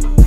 you